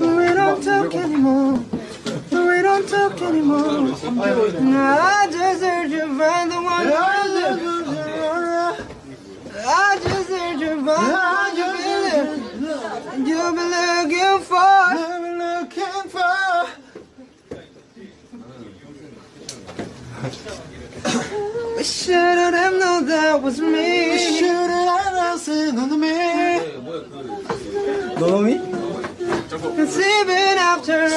We don't talk anymore. We don't talk anymore. I just heard you find the one. I just heard you find the one you been you've been looking for. looking for. We shouldn't have known that was me. We shouldn't have known me. 너미? It's even after.